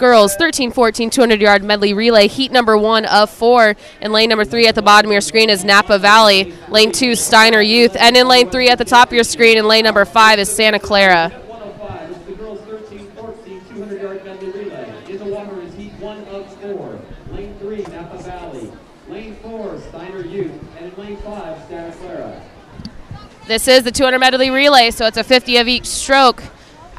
girls 13 14 200 yard medley relay heat number one of four in lane number three at the bottom of your screen is napa valley lane two steiner youth and in lane three at the top of your screen in lane number five is santa clara 105 is the girls 13 14 200 yard medley relay. In the water is heat one of four. Lane three, Napa Valley. Lane four, Steiner Youth. And in lane five, Santa Clara. this is the 200 medley relay so it's a 50 of each stroke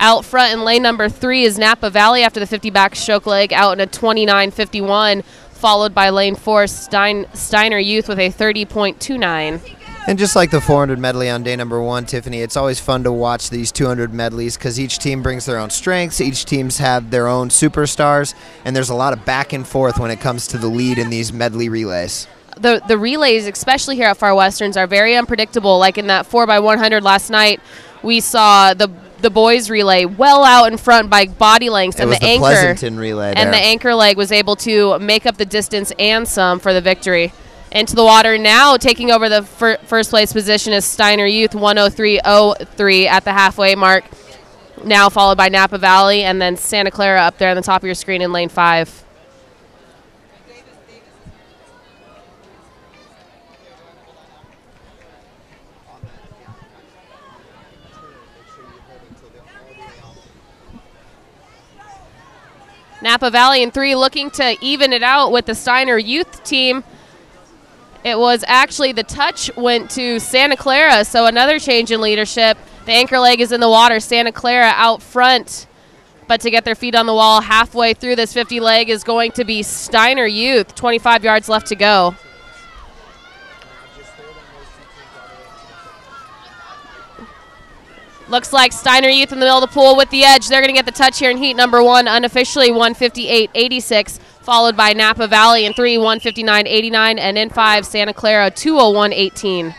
out front in lane number three is napa valley after the 50 back stroke leg out in a 29 51 followed by lane four Stein, steiner youth with a 30.29 And just like the 400 medley on day number one, Tiffany, it's always fun to watch these 200 medleys because each team brings their own strengths. Each teams have their own superstars, and there's a lot of back and forth when it comes to the lead in these medley relays. the the relays, especially here at Far Westerns, are very unpredictable. Like in that four x one hundred last night, we saw the the boys relay well out in front by body lengths, It and the, the anchor Pleasanton relay and the anchor leg was able to make up the distance and some for the victory. Into the water now, taking over the fir- first place position is Steiner Youth 103.03 at the halfway mark. Now followed by Napa Valley and then Santa Clara up there on the top of your screen in lane five. Napa Valley in three looking to even it out with the Steiner youth team. It was actually the touch went to Santa Clara, so another change in leadership. The anchor leg is in the water. Santa Clara out front. But to get their feet on the wall halfway through this 50 leg is going to be Steiner Youth. 25 yards left to go. Looks like Steiner Youth in the middle of the pool with the edge. They're going to get the touch here in heat number one, unofficially 158.86, followed by Napa Valley in three, 159.89, and in five, Santa Clara 201.18.